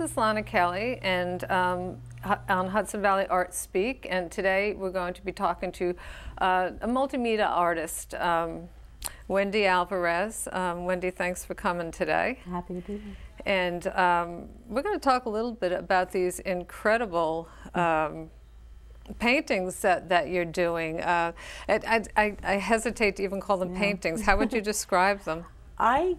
this is Lonna Kelly and um, on Hudson Valley Art Speak, and today we're going to be talking to uh, a multimedia artist, um, Wendy Alvarez. Um, Wendy, thanks for coming today. Happy to be here. And um, we're going to talk a little bit about these incredible um, paintings that, that you're doing. Uh, I, I, I, hesitate to even call them yeah. paintings. How would you describe them? I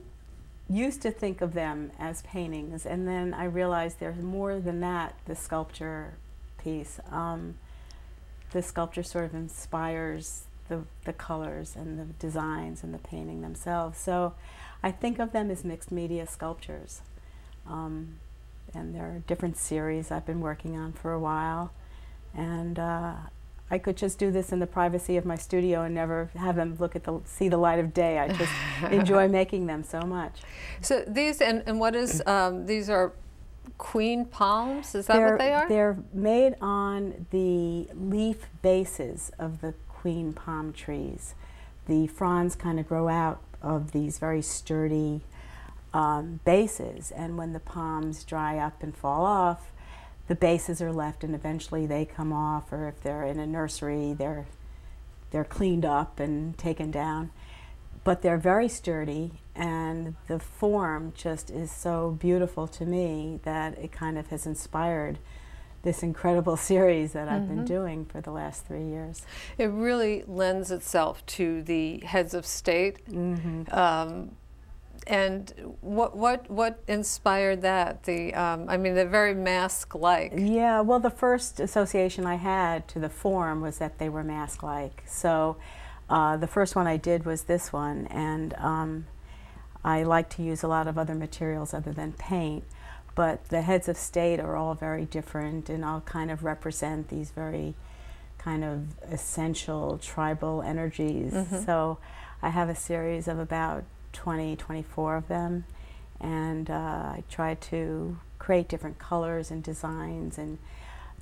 used to think of them as paintings, and then I realized there's more than that, the sculpture piece. Um, the sculpture sort of inspires the, the colors and the designs and the painting themselves. So I think of them as mixed media sculptures. Um, and there are different series I've been working on for a while. And uh, I could just do this in the privacy of my studio and never have them look at the see the light of day. I just enjoy making them so much. So these and, and what is um, these are queen palms? Is that they're, what they are? They're made on the leaf bases of the queen palm trees. The fronds kind of grow out of these very sturdy um, bases, and when the palms dry up and fall off, the bases are left and eventually they come off or if they're in a nursery they're they're cleaned up and taken down but they're very sturdy and the form just is so beautiful to me that it kind of has inspired this incredible series that I've mm -hmm. been mm-hmm. doing for the last three years. It really lends itself to the heads of state. Mm -hmm. um, and what what what inspired that? The um, I mean, they're very mask-like. Yeah. Well, the first association I had to the form was that they were mask-like. So, uh, the first one I did was this one, and um, I like to use a lot of other materials other than paint. But the heads of state are all very different, and all kind of represent these very kind of essential tribal energies. Mm -hmm. So, I have a series of about 20, 24 of them. And uh, I try to create different colors and designs and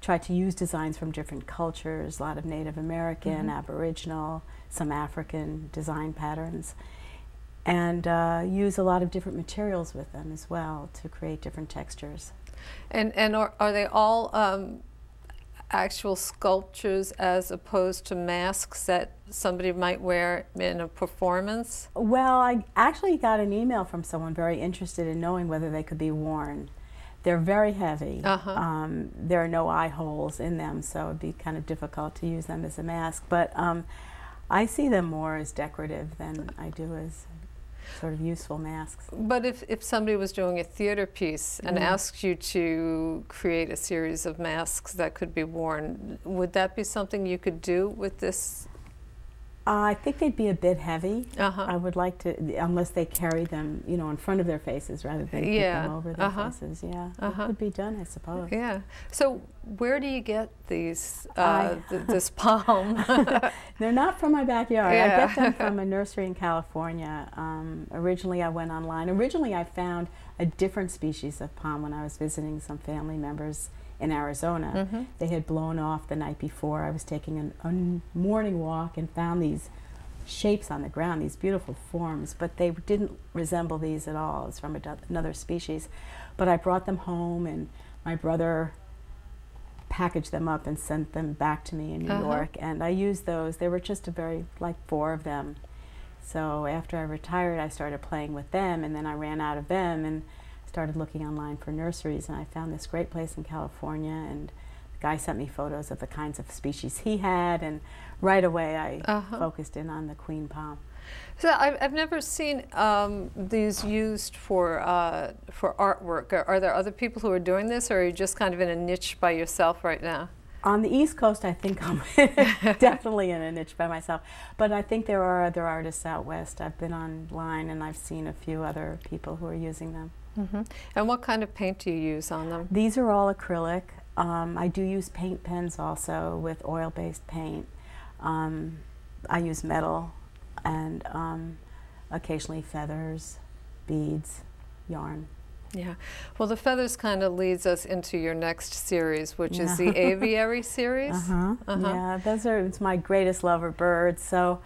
try to use designs from different cultures, a lot of Native American, mm -hmm. Aboriginal, some African design patterns. And uh, use a lot of different materials with them as well to create different textures. And, and are, are they all um, actual sculptures as opposed to masks that somebody might wear in a performance? Well, I actually got an email from someone very interested in knowing whether they could be worn. They're very heavy. Uh -huh. um, there are no eye holes in them, so it'd be kind of difficult to use them as a mask. But um, I see them more as decorative than I do as sort of useful masks. But if, if somebody was doing a theater piece and mm. asked you to create a series of masks that could be worn, would that be something you could do with this uh, I think they'd be a bit heavy. Uh -huh. I would like to, unless they carry them, you know, in front of their faces rather than yeah. put them over their uh -huh. faces. Yeah, uh -huh. it could be done, I suppose. Yeah. So, where do you get these? Uh, th this palm? They're not from my backyard. Yeah. I get them from a nursery in California. Um, originally, I went online. Originally, I found a different species of palm when I was visiting some family members in Arizona. Mm -hmm. They had blown off the night before. I was taking an, a morning walk and found these shapes on the ground, these beautiful forms, but they didn't resemble these at all. It's from another species. But I brought them home, and my brother packaged them up and sent them back to me in New uh -huh. York. And I used those. There were just a very, like four of them. So after I retired, I started playing with them, and then I ran out of them. and started looking online for nurseries and I found this great place in California and the guy sent me photos of the kinds of species he had and right away I uh -huh. focused in on the queen palm. So I've, I've never seen um, these used for uh, for artwork. Are, are, there other people who are doing this or are you just kind of in a niche by yourself right now? On the East Coast, I think I'm definitely in a niche by myself. But I think there are other artists out west. I've been online and I've seen a few other people who are using them. Mm -hmm. And what kind of paint do you use on them? These are all acrylic. Um, I do use paint pens also with oil-based paint. Um, I use metal and um, occasionally feathers, beads, yarn. Yeah. Well, the feathers kind of leads us into your next series, which yeah. is the aviary series. Uh-huh. Uh -huh. Yeah, those are it's my greatest love of birds. So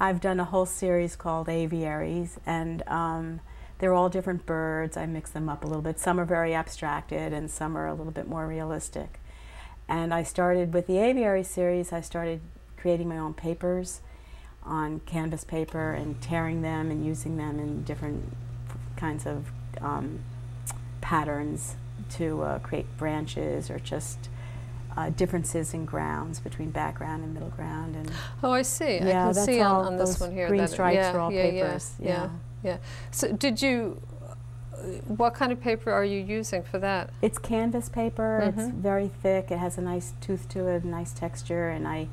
I've done a whole series called Aviaries, and um, they're all different birds. I mix them up a little bit. Some are very abstracted and some are a little bit more realistic. And I started with the aviary series, I started creating my own papers on canvas paper and tearing them and using them in different kinds of um, patterns to uh, create branches or just uh, differences in grounds between background and middle ground. And oh, I see. Yeah, I can see on, on this one here. Green that stripes yeah, are all yeah, papers. Yeah, yeah, yeah. So, did you? What kind of paper are you using for that? It's canvas paper. Mm It's -hmm. very thick. It has a nice tooth to it, nice texture, and I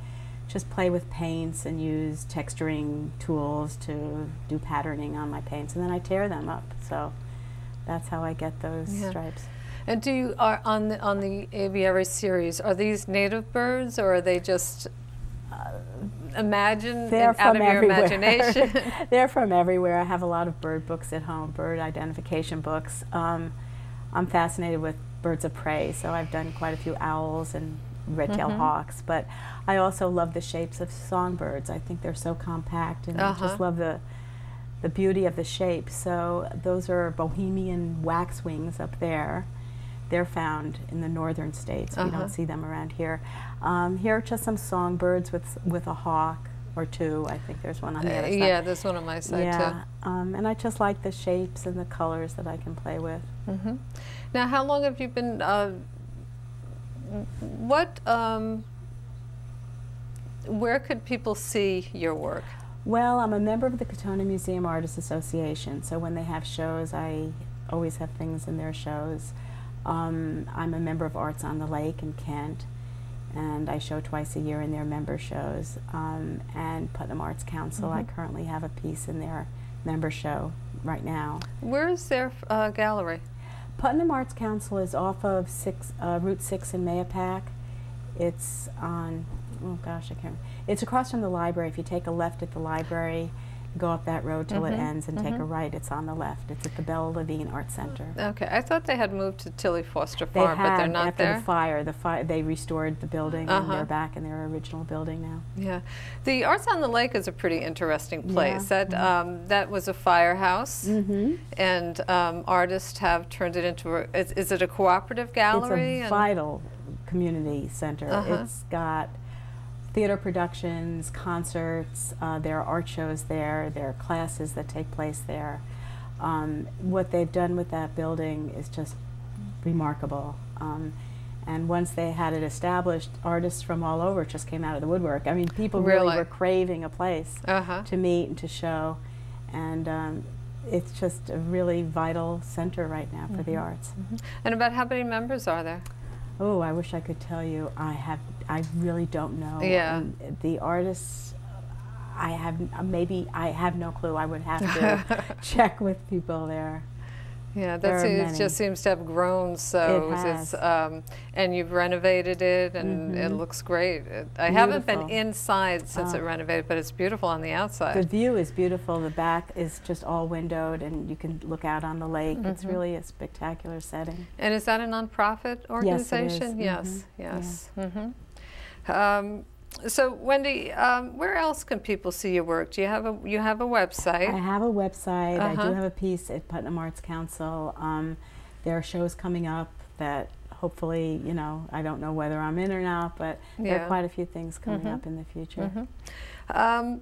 just play with paints and use texturing tools to do patterning on my paints, and then I tear them up. So that's how I get those yeah. stripes. And do you are on the on the aviary series? Are these native birds, or are they just imagined They're out from of your everywhere. imagination? They're from everywhere. I have a lot of bird books at home, bird identification books. Um, I'm fascinated with birds of prey, so I've done quite a few owls and red-tailed Mm-hmm. hawks. But I also love the shapes of songbirds. I think they're so compact, and I Uh-huh. just love the the beauty of the shape. So those are Bohemian waxwings up there. They're found in the northern states. We Uh-huh. don't see them around here. Um, here are just some songbirds with with a hawk or two. I think there's one on the Uh, other side. yeah, there's one on my side yeah, um, and I just like the shapes and the colors that I can play with. too. hmm Now, how long have you been? Uh, what? Um, where could people see your work? Well, I'm a member of the Katonah Museum Artists Association, so when they have shows, I always have things in their shows. Um, I'm a member of Arts on the Lake in Kent, and I show twice a year in their member shows. Um, and Putnam Arts Council, I Mhm. currently have a piece in their member show right now. Where is their uh, gallery? Putnam Arts Council is off of six, uh, Route 6 in Mahopac. It's on, oh gosh, I can't, it's across from the library. If you take a left at the library, go up that road till Mhm, it ends and take a mhm. right, it's on the left. It's at the Belle Levine Art Center. Okay, I thought they had moved to Tilly Foster They Farm, but they're not after there. the fire, the fire, they restored the building and Uh-huh. they're back in their original building now. Yeah, the Arts on the Lake is a pretty interesting place. Yeah, That um, that was a firehouse, Mm-hmm. and um, artists have turned it into. A, is, is it a cooperative gallery? It's a And- vital community center. Uh-huh. It's got theater productions, concerts, uh, there are art shows there, there are classes that take place there. Um, what they've done with that building is just remarkable. Um, and once they had it established, artists from all over just came out of the woodwork. I mean, people really, Really? were craving a place Uh-huh. to meet and to show. And um, it's just a really vital center right now for the Mhm. arts. And about how many members are there? Oh, I wish I could tell you. I have. I really don't know. Yeah. Um, the artists. I have maybe I have no clue. I would have to check with people there. Yeah, are it. just seems to have grown. So It it's has. um, and you've renovated it, and it Mhm. looks great. It, I haven't been inside since Oh. it renovated, but it's beautiful on the outside. The view is beautiful. The back is just all windowed, and you can look out on the lake. It's Mhm. really a spectacular setting. And is that a nonprofit organization? Yes, it is. organization? Yes, Mhm. Hmm Um, so, Wendy, um, where else can people see your work? Do you have a you have a website? I have a website. I Uh-huh. do have a piece at Putnam Arts Council. Um, there are shows coming up that hopefully, you know, I don't know whether I'm in or not, but there are quite a few things coming Mhm. up in the future. Mhm. Um,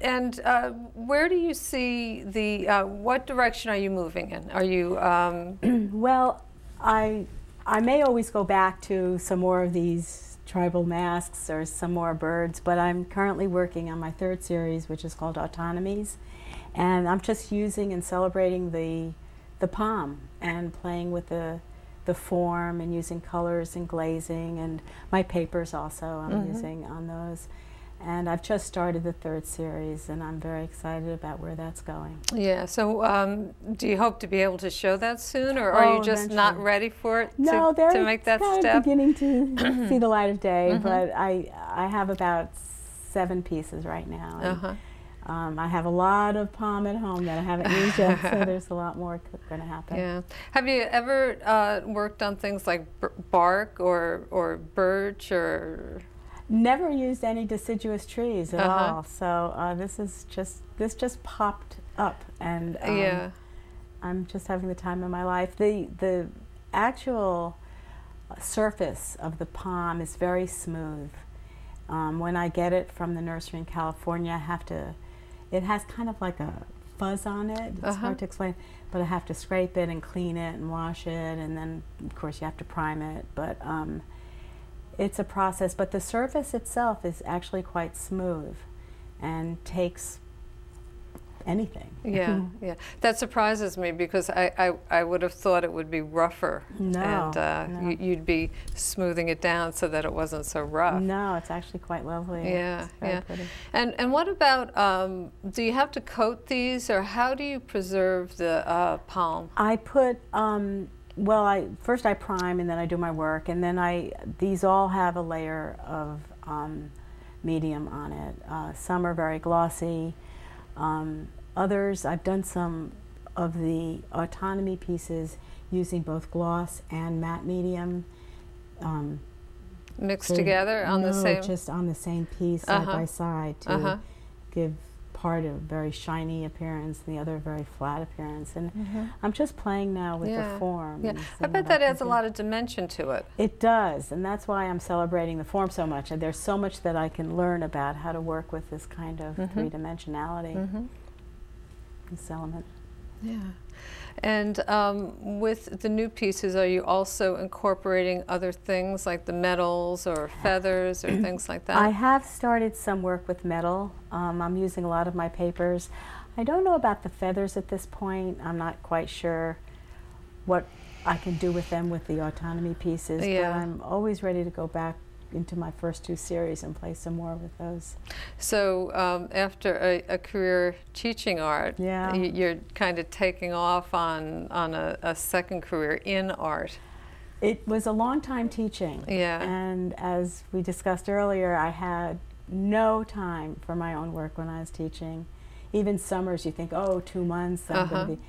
and uh, where do you see the? Uh, what direction are you moving in? Are you? Um, Well, I I may always go back to some more of these tribal masks or some more birds, but I'm currently working on my third series, which is called Autonomies, and I'm just using and celebrating the the palm and playing with the the form and using colors and glazing and my papers also I'm Mhm. using on those. And I've just started the third series, and I'm very excited about where that's going. yeah. So, um, do you hope to be able to show that soon, or are Oh, you just not ready for it No, to, to make that kind step? beginning to see the light of day, Mhm. but I I have about seven pieces right now. and, Uh-huh. um, I have a lot of palm at home that I haven't used yet, so there's a lot more going to happen. Yeah. Have you ever uh, worked on things like bark or or birch or? Never used any deciduous trees at Uh-huh. all, so uh, this is just this just popped up, and um, yeah. I'm just having the time of my life. The the actual surface of the palm is very smooth. Um, when I get it from the nursery in California, I have to. It has kind of like a fuzz on it. It's Uh-huh. hard to explain, but I have to scrape it and clean it and wash it, and then of course you have to prime it. But um, it's a process. But the surface itself is actually quite smooth, and takes anything. Yeah, yeah. That surprises me because I, I, I would have thought it would be rougher. No, And uh, no. you, you'd be smoothing it down so that it wasn't so rough. No, it's actually quite lovely. Yeah, yeah. pretty. And and what about? Um, do you have to coat these, or how do you preserve the uh, palm? I put um, well, I first I prime and then I do my work, and then I these all have a layer of um, medium on it. Uh, some are very glossy. Um, others I've done some of the autonomy pieces using both gloss and matte medium. Um, Mixed to- together on the no, same. just on the same piece side Uh-huh. by side to Uh-huh. give part of a very shiny appearance and the other a very flat appearance. And I'm just playing now with. Yeah, the form. Yeah, I bet that can adds a lot of dimension to it. It does, and that's why I'm celebrating the form so much. And there's so much that I can learn about how to work with this kind of Mhm. three-dimensionality, hmm this element. Yeah. And um, with the new pieces, are you also incorporating other things like the metals or feathers or things like that? I have started some work with metal. Um, I'm using a lot of my papers. I don't know about the feathers at this point. I'm not quite sure what I can do with them with the autonomy pieces. Yeah. But I'm always ready to go back into my first two series and play some more with those. So um, after a, a career teaching art, Yeah. you're kind of taking off on, on a, a second career in art. It was a long time teaching. Yeah. And as we discussed earlier, I had no time for my own work when I was teaching. Even summers, you think, oh, two months, I'm Uh-huh. going to be.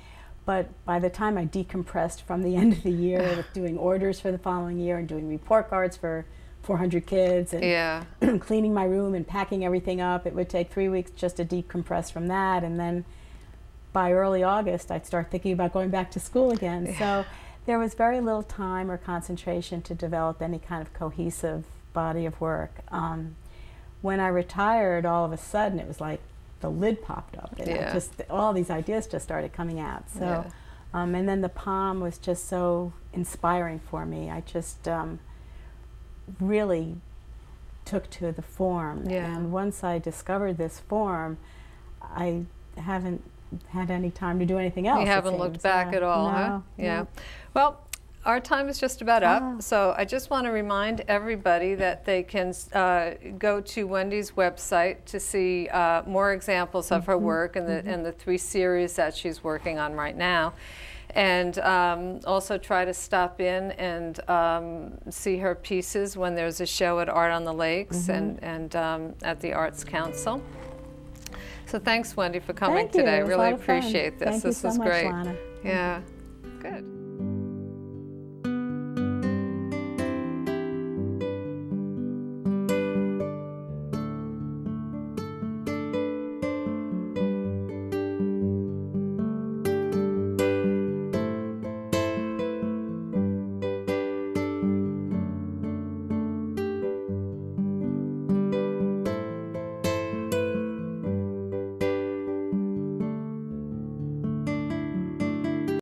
But by the time I decompressed from the end of the year with doing orders for the following year and doing report cards for 400 kids and Yeah. cleaning my room and packing everything up, it would take three weeks just to decompress from that. And then by early August, I'd start thinking about going back to school again. So there was very little time or concentration to develop any kind of cohesive body of work. Um, when I retired, all of a sudden, it was like the lid popped up. And Yeah. just all these ideas just started coming out. So, Yeah. um, and then the palm was just so inspiring for me. I just um, really took to the form. Yeah. And once I discovered this form, I haven't had any time to do anything else. You haven't looked back Yeah. at all, huh? No, Yeah. no. Well, our time is just about up, Ah. so I just want to remind everybody that they can uh, go to Wendy's website to see uh, more examples of her Mm-hmm. work and the and the three series that she's working on right now. And um, also try to stop in and um, see her pieces when there's a show at Art on the Lakes Mm-hmm. and, and um, at the Arts Council. So thanks, Wendy, for coming Thank today. A really lot of fun. appreciate this. Thank this you was so much, great. Lonna. Yeah, good.